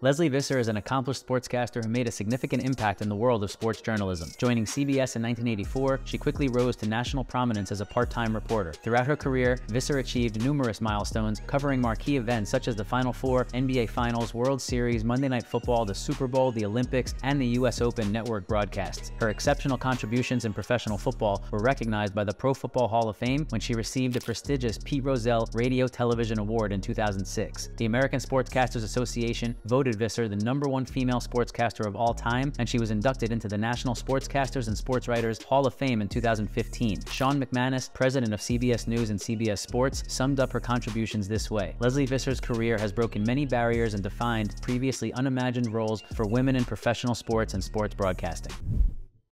Lesley Visser is an accomplished sportscaster who made a significant impact in the world of sports journalism. Joining CBS in 1984, she quickly rose to national prominence as a part-time reporter. Throughout her career, Visser achieved numerous milestones, covering marquee events such as the Final Four, NBA Finals, World Series, Monday Night Football, the Super Bowl, the Olympics, and the U.S. Open network broadcasts. Her exceptional contributions in professional football were recognized by the Pro Football Hall of Fame when she received the prestigious Pete Rozelle Radio Television Award in 2006. The American Sportscasters Association voted voted Visser the number one female sportscaster of all time, and she was inducted into the National Sportscasters and Sportswriters Hall of Fame in 2015. Sean McManus, president of CBS News and CBS Sports, summed up her contributions this way. Lesley Visser's career has broken many barriers and defined previously unimagined roles for women in professional sports and sports broadcasting.